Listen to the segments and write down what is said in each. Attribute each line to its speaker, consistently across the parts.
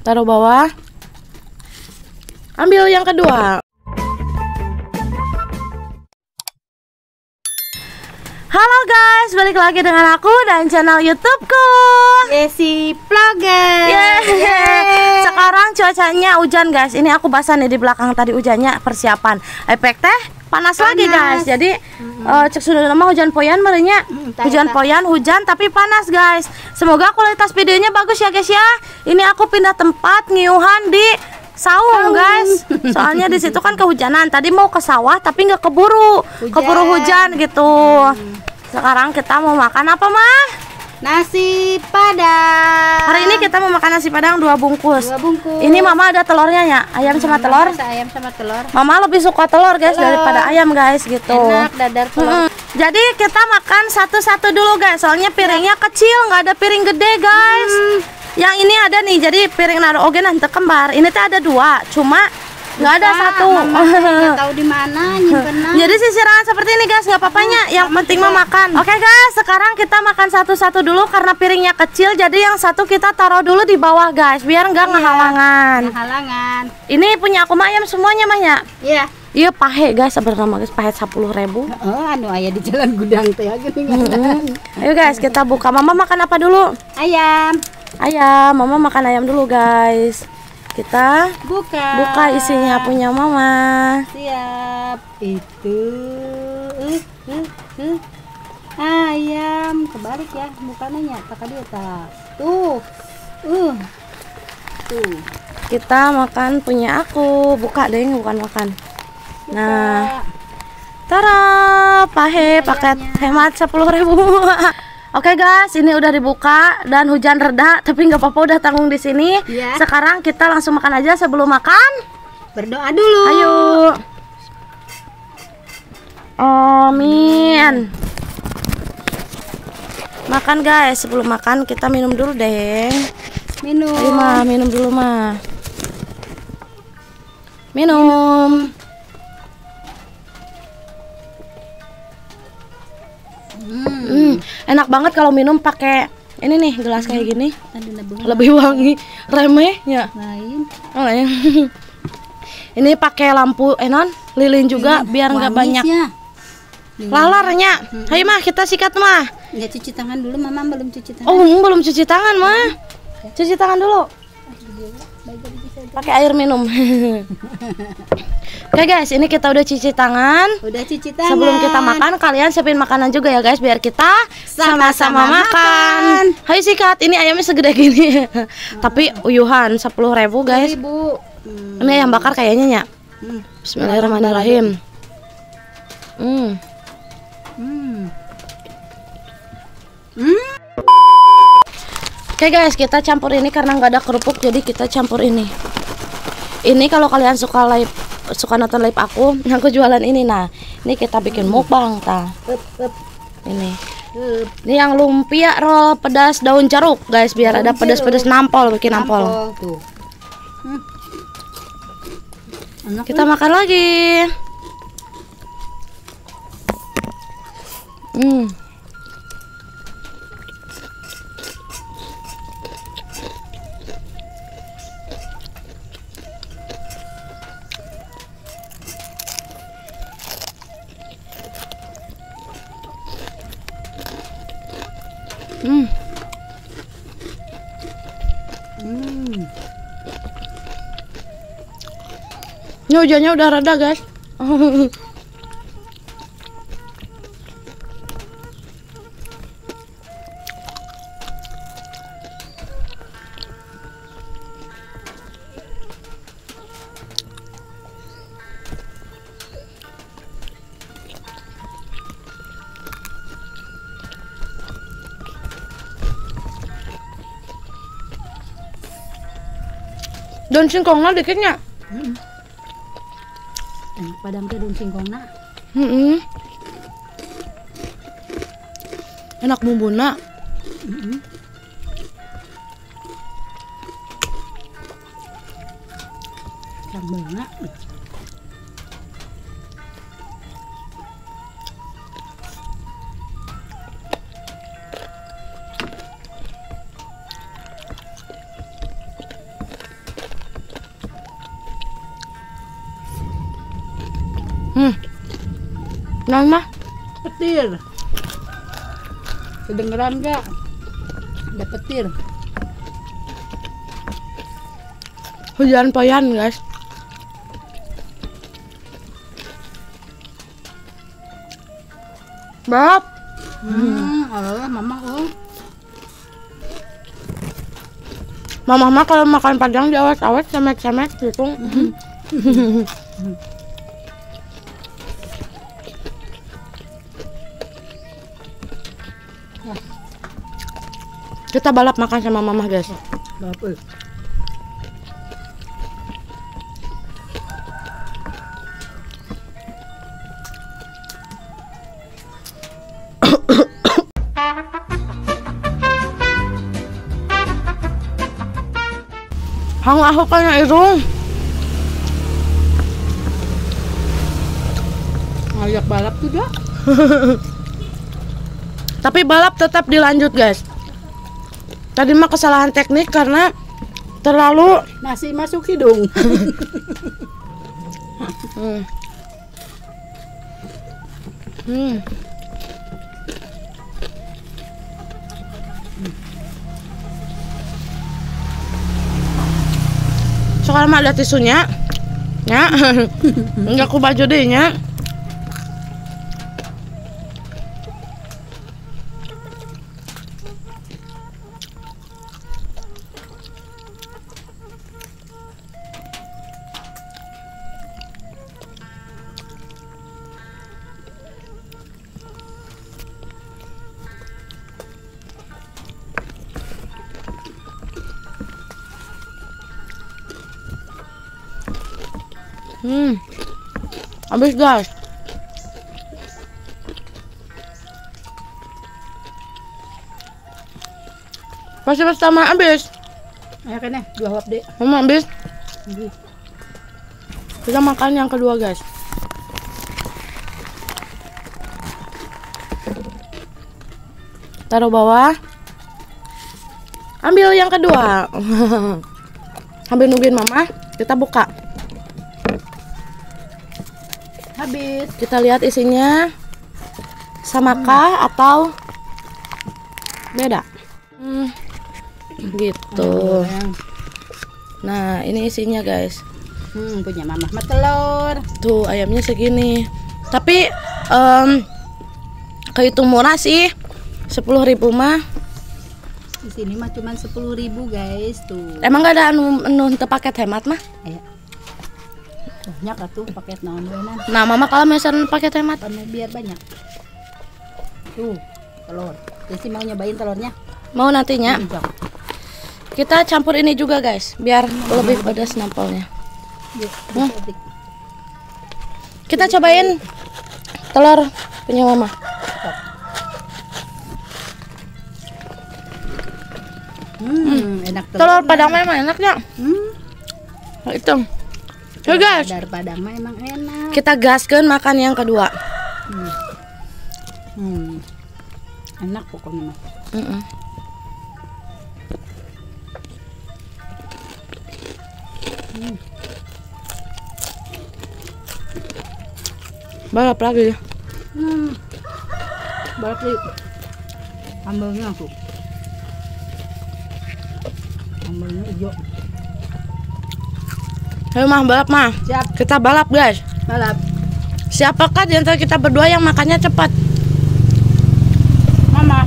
Speaker 1: Taruh bawah. Ambil yang kedua. Halo guys, balik lagi dengan aku dan channel YouTubeku.
Speaker 2: Yesi Vlogger.
Speaker 1: Yeay. Sekarang cuacanya hujan guys. Ini aku basah nih di belakang tadi hujannya persiapan. Efek teh panas, lagi guys. Jadi eh, cek sudah lama hujan poyan merenya.
Speaker 2: Mm, tak,
Speaker 1: Hujan poyan, hujan tapi panas guys. Semoga kualitas videonya bagus ya guys ya. Ini aku pindah tempat ngiuhan di saung guys. Soalnya di situ kan kehujanan. Tadi mau ke sawah tapi nggak keburu,
Speaker 2: Hujan.
Speaker 1: keburu hujan gitu. Sekarang kita mau makan apa mah?
Speaker 2: Nasi padang.
Speaker 1: Hari ini kita mau makan nasi padang dua bungkus.
Speaker 2: dua bungkus.
Speaker 1: Ini mama ada telurnya ya, ayam sama telur.
Speaker 2: Ayam sama telur.
Speaker 1: Mama lebih suka telur guys
Speaker 2: Telur.
Speaker 1: daripada ayam guys gitu.
Speaker 2: Enak dadar telur.
Speaker 1: Mm-mm. Jadi kita makan satu-satu dulu guys, soalnya piringnya kecil, nggak ada piring gede guys. Yang ini ada nih, jadi piring naruh oge nanti kembar. Ini tuh ada dua, cuma nggak ada satu.
Speaker 2: Nggak tahu di mana.
Speaker 1: Jadi sisiran seperti ini guys, nggak apa-apanya. Yang penting mah makan. Oke guys, sekarang kita makan satu-satu dulu karena piringnya kecil. Jadi yang satu kita taruh dulu di bawah guys, biar nggak
Speaker 2: Iya.
Speaker 1: ngehalangan.
Speaker 2: Ada halangan.
Speaker 1: Ini punya aku mah ayam semuanya mah ya.
Speaker 2: Iya.
Speaker 1: Iya pahe guys, sebenarnya guys pahe sepuluh ribu.
Speaker 2: Oh, anu ayah di jalan gudang teh gini.
Speaker 1: Ayo guys, kita buka. Mama makan apa dulu?
Speaker 2: Ayam.
Speaker 1: Ayam. Mama makan ayam dulu guys. Kita
Speaker 2: Buka.
Speaker 1: buka isinya punya mama.
Speaker 2: Siap. Itu. Uh, uh, uh. Ayam kebalik ya bukannya tak dia tak. Tuh. Uh. Tuh.
Speaker 1: Kita makan punya aku. Buka deh, bukan makan. Nah, Tara, pahe paket hemat sepuluh ribu. Oke guys, ini udah dibuka dan hujan reda, tapi nggak apa-apa udah tanggung di sini.
Speaker 2: Iya.
Speaker 1: Sekarang kita langsung makan aja sebelum makan.
Speaker 2: Berdoa dulu.
Speaker 1: Ayo. Amin. Makan guys, sebelum makan kita minum dulu deh.
Speaker 2: Minum.
Speaker 1: Ayo mah, minum dulu mah. Minum. Hmm, enak banget kalau minum pakai ini nih gelas kayak gini. Lebih wangi, remeh ya.
Speaker 2: lain.
Speaker 1: Oh, ini pakai lampu enon lilin juga biar nggak banyak lalarnya. Ayo mah kita sikat mah.
Speaker 2: Ya cuci tangan dulu, Mama belum cuci tangan.
Speaker 1: Oh, hmm, belum cuci tangan mah. Cuci tangan dulu. Pakai air minum. Oke guys, ini kita udah cuci tangan.
Speaker 2: Udah cuci tangan.
Speaker 1: Sebelum kita makan, kalian siapin makanan juga ya guys, biar kita sama-sama makan.
Speaker 2: makan.
Speaker 1: Hai sikat, ini ayamnya segede gini. Tapi uyuhan 10.000 guys.
Speaker 2: Ibu. Hmm.
Speaker 1: Ini ayam bakar kayaknya ya.
Speaker 2: Hmm.
Speaker 1: Bismillahirrahmanirrahim. Hmm.
Speaker 2: Hmm. Hmm.
Speaker 1: Oke guys, kita campur ini karena nggak ada kerupuk, jadi kita campur ini. Ini kalau kalian suka live, suka nonton live aku, aku jualan ini. Nah, ini kita bikin mukbang, ta. Ini. Ini yang lumpia roll pedas daun jeruk, guys, biar ada
Speaker 2: Daun
Speaker 1: pedas-pedas nampol, bikin nampol.
Speaker 2: Nampol tuh. Hmm. Enak
Speaker 1: Kita makan lagi. Hmm. Ini hujannya udah reda, guys. Daun singkongnya dikitnya.
Speaker 2: Enak padang teh daun singkongna.
Speaker 1: Mm Enak bumbuna.
Speaker 2: Enak banget. Petir. Kedengeran nggak? Ada petir.
Speaker 1: Hujan poyan guys. Bab,
Speaker 2: Hmm, alah, mama oh.
Speaker 1: mama mah kalau makan padang dia awet-awet cemek-cemek gitu. Kita balap makan sama mama guys.
Speaker 2: Bapak.
Speaker 1: Hang aku kayaknya irung.
Speaker 2: Ngajak balap juga.
Speaker 1: Tapi balap tetap dilanjut guys. Tadi mah kesalahan teknik karena terlalu
Speaker 2: Nasi masuk hidung.
Speaker 1: Hmm. Hmm. Sekarang mah ada tisunya. Ya. Enggak ku baju deh nya. Hmm. Habis guys. Pasti pertama habis.
Speaker 2: Ayo kan ya, dua hap deh.
Speaker 1: Mama habis. Kita makan yang kedua guys. Taruh bawah. Ambil yang kedua. Sambil nungguin mama, kita buka.
Speaker 2: Habis.
Speaker 1: Kita lihat isinya samakah atau beda? Hmm, gitu. Nah, ini isinya guys.
Speaker 2: Hmm, punya mama mah telur.
Speaker 1: Tuh ayamnya segini. Tapi em kehitung murah sih. 10.000 mah.
Speaker 2: Di sini mah cuman 10.000 guys tuh.
Speaker 1: Emang gak ada anu anu paket hemat mah?
Speaker 2: Ayo. Banyak atuh paket naon.
Speaker 1: Nah, mama kalau misalnya paket hemat
Speaker 2: biar banyak. Tuh, telur. Jadi mau nyobain telurnya?
Speaker 1: mau nantinya kita campur ini juga guys, biar lebih pedas nampolnya.
Speaker 2: Yuk,
Speaker 1: Hmm. Kita cobain telur punya mama.
Speaker 2: Hmm, enak telur.
Speaker 1: Telur padang memang enaknya.
Speaker 2: Hmm.
Speaker 1: Itu. Yo guys,
Speaker 2: Dadar padang mah emang enak.
Speaker 1: kita gaskan makan yang kedua.
Speaker 2: Hmm. Hmm. Enak pokoknya mah.
Speaker 1: Mm-mm. Balap lagi.
Speaker 2: Hmm. Berarti ambilnya tuh. Ambilnya hijau.
Speaker 1: Ayo mah balap mah.
Speaker 2: Siap,
Speaker 1: Kita balap guys.
Speaker 2: balap.
Speaker 1: Siapakah di antara kita berdua yang makannya cepat?
Speaker 2: Mama.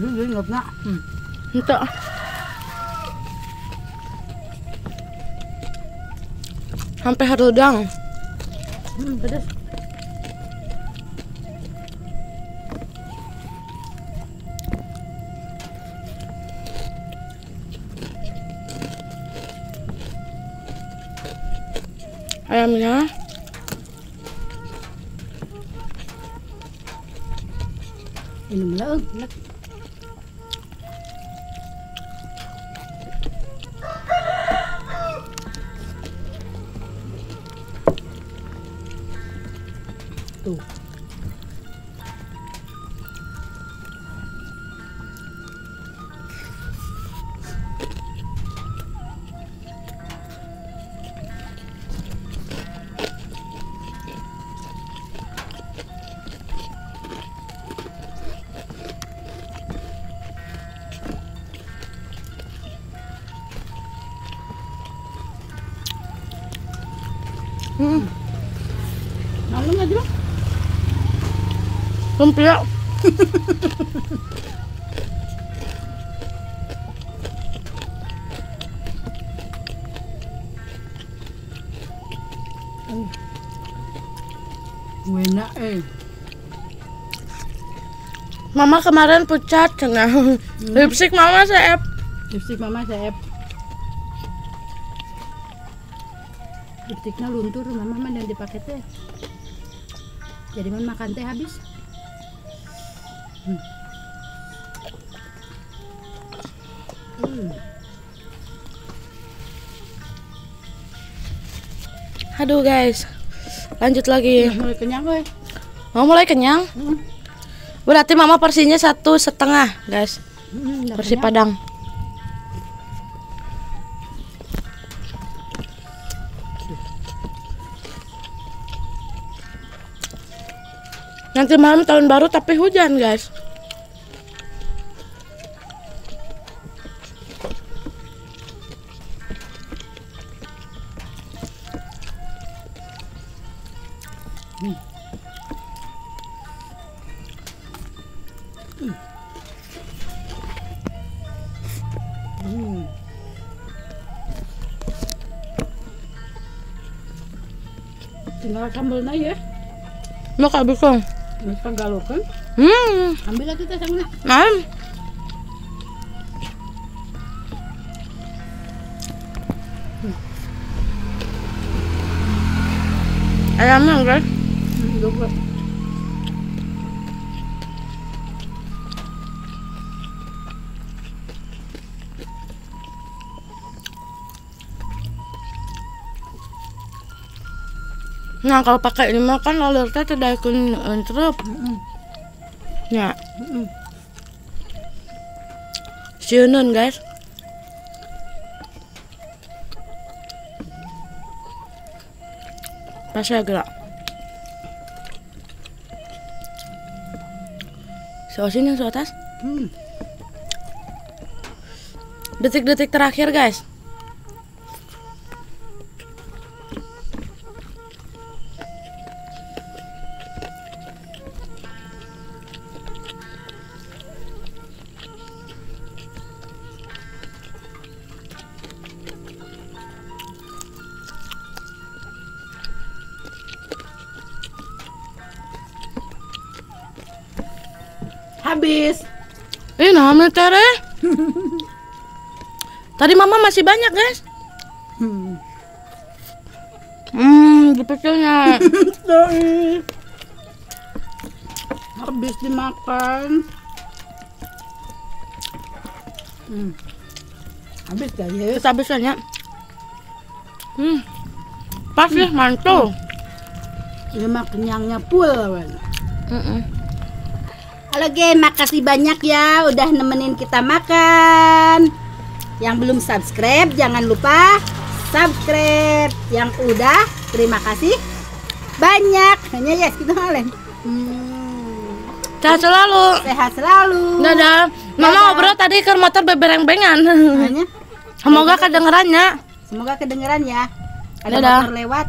Speaker 2: Ini ngập nggak? Hmm.
Speaker 1: Itu. Sampai harudang.
Speaker 2: Hmm, pedas.
Speaker 1: Ayamnya
Speaker 2: Minum lah, eh, enak.
Speaker 1: Lumpia
Speaker 2: Enak eh.
Speaker 1: mama kemarin pucat cenah lipstick mama saya
Speaker 2: Lipstik mama saya. Lipstiknya luntur, mama mah dan dipakai teh. Jadi mama makan teh habis. Hmm.
Speaker 1: Aduh guys lanjut lagi
Speaker 2: Mulai kenyang gue.
Speaker 1: mau mulai kenyang
Speaker 2: Hmm.
Speaker 1: berarti mama porsinya satu setengah guys
Speaker 2: Hmm, kenyang.
Speaker 1: padang nanti malam tahun baru tapi hujan guys
Speaker 2: Hmm. Tinggal sambelnya ya.
Speaker 1: mau kabel kong
Speaker 2: Bisa galokan.
Speaker 1: hmm
Speaker 2: Ambil aja teh sambelnya.
Speaker 1: nah ayamnya guys
Speaker 2: Hmm, dua.
Speaker 1: Nah kalau pakai ini mah kan lalur teh tidak ikut entrep. Ya,
Speaker 2: Mm-mm.
Speaker 1: sieuneun guys. Pas saya gerak. Sosin yang so atas.
Speaker 2: Hmm.
Speaker 1: Detik-detik terakhir guys.
Speaker 2: Habis.
Speaker 1: Ih, namanya tere. Tadi mama masih banyak guys.
Speaker 2: Hmm.
Speaker 1: Hmm, dipecilnya.
Speaker 2: Sorry. Habis dimakan. Hmm. Habis guys.
Speaker 1: Kita bisanya. Hmm. Pas ya, mantul.
Speaker 2: Ini mah kenyangnya full lawan.
Speaker 1: Mm-mm.
Speaker 2: Halo geng, makasih banyak ya udah nemenin kita makan. Yang belum subscribe jangan lupa subscribe. Yang udah terima kasih banyak. Hanya ya kita ngalen. Hmm,
Speaker 1: Sehat selalu.
Speaker 2: sehat selalu.
Speaker 1: Dadah. Mama ngobrol tadi ke motor bebereng-bengan. Semoga kedengerannya.
Speaker 2: semoga kedengeran ya. Ada
Speaker 1: Dadah.
Speaker 2: motor lewat.